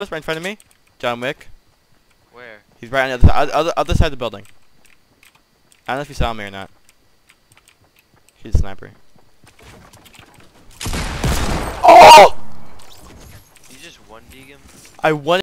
right in front of me. John Wick. Where? He's right on the other, other, other side of the building. I don't know if you saw me or not. He's a sniper. Oh! You just one vegan. him? I won.